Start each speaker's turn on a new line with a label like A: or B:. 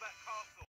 A: that castle.